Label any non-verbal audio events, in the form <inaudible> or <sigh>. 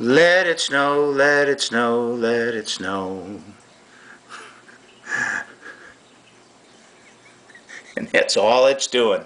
Let it snow, let it snow, let it snow. <laughs> and that's all it's doing.